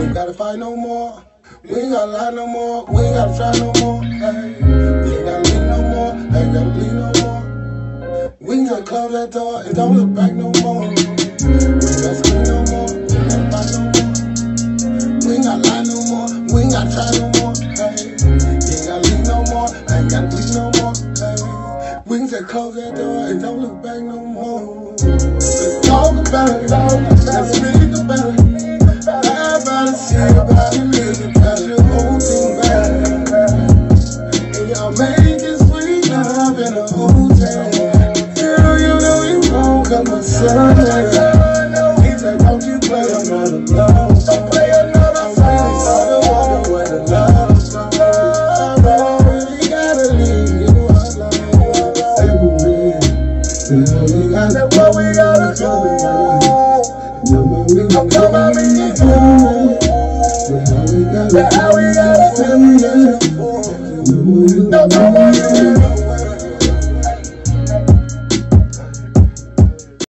We gotta fight no more. We ain't gotta lie no more. We ain't gotta try no more. Hey, we ain't gotta leave no more. Ain't gotta bleed no more. We can just close that door and don't look back no more. We ain't gotta scream no more. We ain't gotta fight no more. We ain't gotta lie no more. We ain't gotta try no more. Hey, we ain't gotta leave no more. Ain't gotta bleed no more. Hey, we can just close that door and don't look back no more. Let's talk about it. Let's That's what we gotta do. That's how we gotta do